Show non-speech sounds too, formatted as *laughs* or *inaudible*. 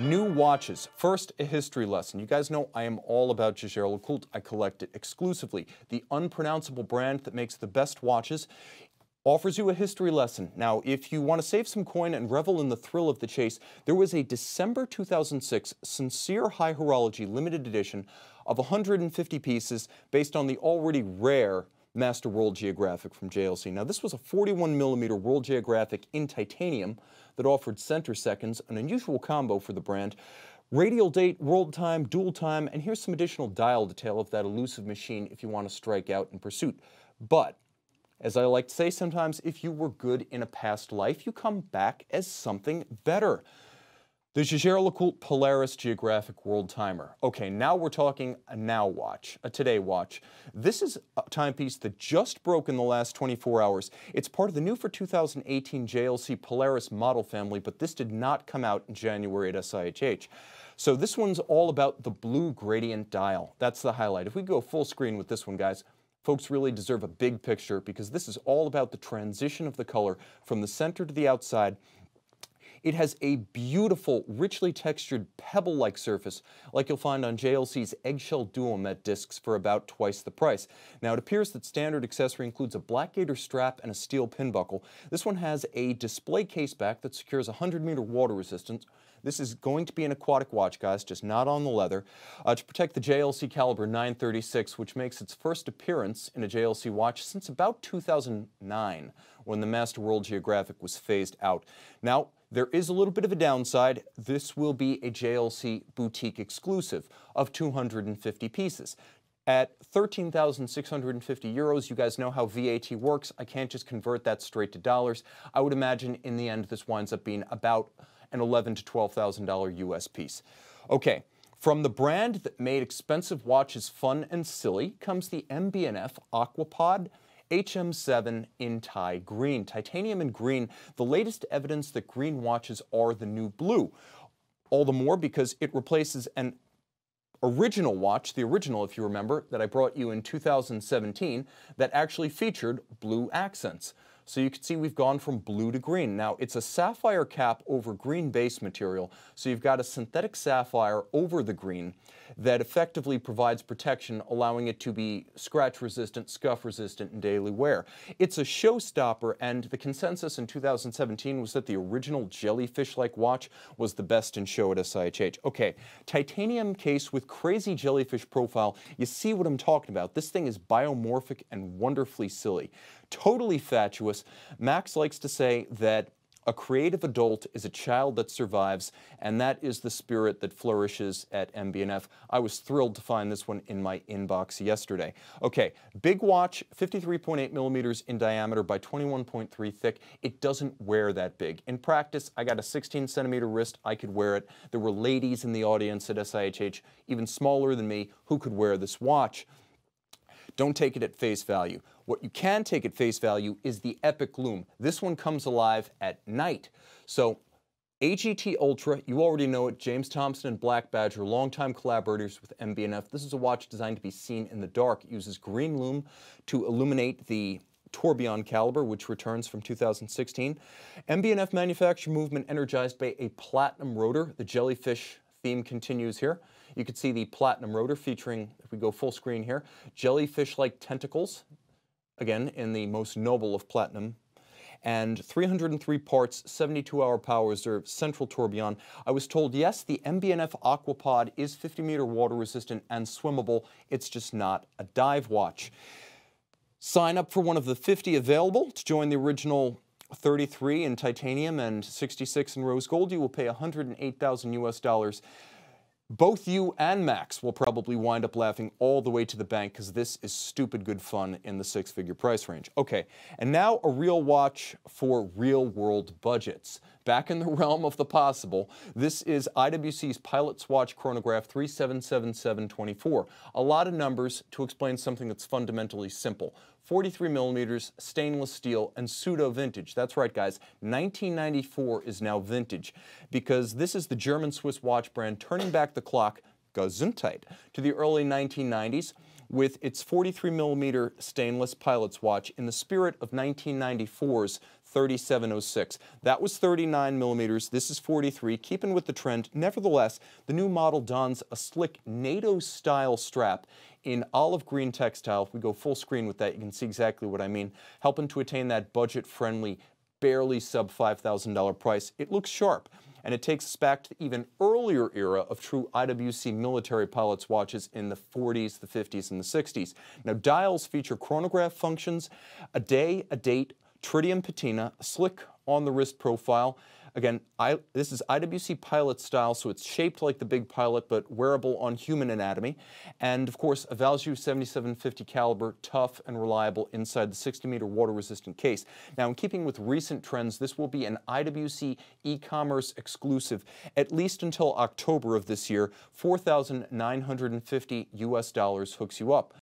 New watches. First, a history lesson. You guys know I am all about Jaeger-LeCoultre. I collect it exclusively. The unpronounceable brand that makes the best watches offers you a history lesson. Now, if you want to save some coin and revel in the thrill of the chase, there was a December 2006 Sincere High Horology limited edition of 150 pieces based on the already rare Master World Geographic from JLC. Now, this was a 41 millimeter World Geographic in titanium that offered center seconds, an unusual combo for the brand. Radial date, world time, dual time, and here's some additional dial detail of that elusive machine if you want to strike out in pursuit. But, as I like to say sometimes, if you were good in a past life, you come back as something better. The Jaeger-LeCoultre Polaris Geographic World Timer. Okay, now we're talking a now watch, a today watch. This is a timepiece that just broke in the last 24 hours. It's part of the new for 2018 JLC Polaris model family, but this did not come out in January at SIHH. So this one's all about the blue gradient dial. That's the highlight. If we go full screen with this one, guys, folks really deserve a big picture because this is all about the transition of the color from the center to the outside it has a beautiful, richly textured pebble-like surface, like you'll find on JLC's eggshell Duometre discs for about twice the price. Now, it appears that standard accessory includes a black gator strap and a steel pin buckle. This one has a display case back that secures 100-meter water resistance, this is going to be an aquatic watch, guys, just not on the leather, uh, to protect the JLC caliber 936, which makes its first appearance in a JLC watch since about 2009, when the Master World Geographic was phased out. Now, there is a little bit of a downside. This will be a JLC boutique exclusive of 250 pieces. At 13,650 euros, you guys know how VAT works. I can't just convert that straight to dollars. I would imagine in the end this winds up being about an 11,000 to $12,000 US piece. Okay, from the brand that made expensive watches fun and silly comes the MB&F Aquapod HM7 in Thai green. Titanium and green, the latest evidence that green watches are the new blue. All the more because it replaces an original watch, the original, if you remember, that I brought you in 2017, that actually featured blue accents. So you can see we've gone from blue to green. Now, it's a sapphire cap over green base material, so you've got a synthetic sapphire over the green that effectively provides protection, allowing it to be scratch resistant, scuff resistant, and daily wear. It's a showstopper, and the consensus in 2017 was that the original jellyfish-like watch was the best in show at SIHH. Okay, titanium case with crazy jellyfish profile. You see what I'm talking about. This thing is biomorphic and wonderfully silly totally fatuous. Max likes to say that a creative adult is a child that survives, and that is the spirit that flourishes at MB&F. I was thrilled to find this one in my inbox yesterday. Okay, big watch, 53.8 millimeters in diameter by 21.3 thick. It doesn't wear that big. In practice, I got a 16 centimeter wrist. I could wear it. There were ladies in the audience at SIHH, even smaller than me, who could wear this watch. Don't take it at face value. What you can take at face value is the Epic Lume. This one comes alive at night. So AGT Ultra, you already know it, James Thompson and Black Badger, longtime collaborators with MB&F. This is a watch designed to be seen in the dark. It uses green lume to illuminate the Tourbillon caliber, which returns from 2016. MB&F manufacture movement energized by a platinum rotor. The jellyfish theme continues here. You can see the platinum rotor featuring, if we go full screen here, jellyfish-like tentacles, again, in the most noble of platinum and 303 parts, 72-hour power reserve, central tourbillon. I was told, yes, the MB&F Aquapod is 50-meter water resistant and swimmable. It's just not a dive watch. Sign up for one of the 50 available to join the original 33 in titanium and 66 in rose gold. You will pay 108,000 US dollars both you and Max will probably wind up laughing all the way to the bank because this is stupid good fun in the six figure price range. Okay, and now a real watch for real world budgets. Back in the *laughs* realm of the possible, this is IWC's Pilot's Watch Chronograph 377724. A lot of numbers to explain something that's fundamentally simple. 43 millimeters, stainless steel, and pseudo vintage. That's right, guys. 1994 is now vintage because this is the German-Swiss watch brand turning back the clock, Gesundheit, to the early 1990s with its 43 millimeter stainless pilot's watch in the spirit of 1994's 3706. That was 39 millimeters. This is 43, keeping with the trend. Nevertheless, the new model dons a slick NATO-style strap in olive green textile. If we go full screen with that, you can see exactly what I mean, helping to attain that budget-friendly, barely sub $5,000 price. It looks sharp and it takes us back to the even earlier era of true IWC military pilots watches in the 40s, the 50s, and the 60s. Now, dials feature chronograph functions, a day, a date, tritium patina, slick on the wrist profile, Again, I, this is IWC pilot style, so it's shaped like the big pilot, but wearable on human anatomy. And of course, a Valjoux 7750 caliber, tough and reliable inside the 60-meter water-resistant case. Now, in keeping with recent trends, this will be an IWC e-commerce exclusive, at least until October of this year. 4,950 US dollars hooks you up.